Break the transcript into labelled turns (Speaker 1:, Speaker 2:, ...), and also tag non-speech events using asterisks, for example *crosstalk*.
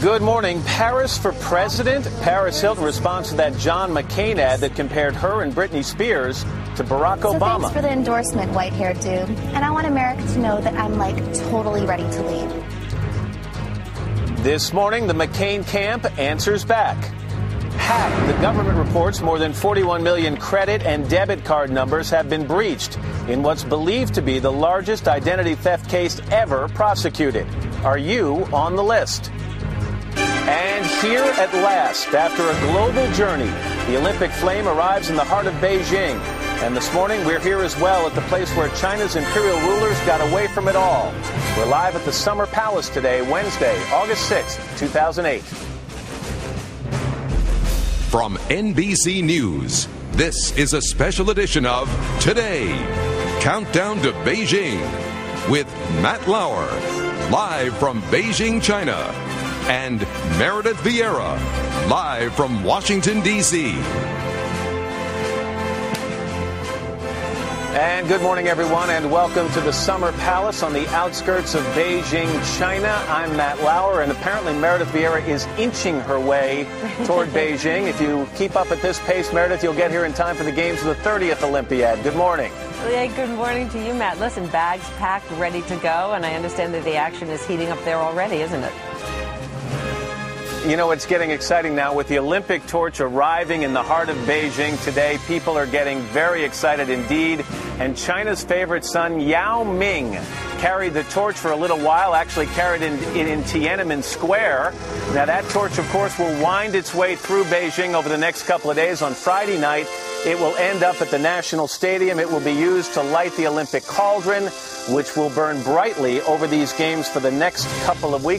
Speaker 1: Good morning. Paris for president. Paris Hilton responds to that John McCain ad that compared her and Britney Spears to Barack
Speaker 2: So
Speaker 1: Obama.
Speaker 2: thanks for the endorsement, white haired dude. And I want America to know that I'm like totally ready to lead.
Speaker 1: This morning, the McCain camp answers back. Hacked. The government reports more than 41 million credit and debit card numbers have been breached in what's believed to be the largest identity theft case ever prosecuted. Are you on the list? Here at last, after a global journey, the Olympic flame arrives in the heart of Beijing. And this morning, we're here as well at the place where China's imperial rulers got away from it all. We're live at the Summer Palace today, Wednesday, August 6th, 2008.
Speaker 3: From NBC News, this is a special edition of Today Countdown to Beijing with Matt Lauer, live from Beijing, China, and Meredith Vieira, live from Washington, D.C.
Speaker 1: And good morning, everyone, and welcome to the Summer Palace on the outskirts of Beijing, China. I'm Matt Lauer, and apparently Meredith Vieira is inching her way toward *laughs* Beijing. If you keep up at this pace, Meredith, you'll get here in time for the games of the 30th Olympiad. Good morning.
Speaker 4: Hey, good morning to you, Matt. Listen, bags packed, ready to go, and I understand that the action is heating up there already, isn't it?
Speaker 1: You know, it's getting exciting now with the Olympic torch arriving in the heart of Beijing today. People are getting very excited indeed. And China's favorite son, Yao Ming, carried the torch for a little while, actually carried it in, in, in Tiananmen Square. Now, that torch, of course, will wind its way through Beijing over the next couple of days. On Friday night, it will end up at the National Stadium. It will be used to light the Olympic cauldron, which will burn brightly over these games for the next couple of weeks.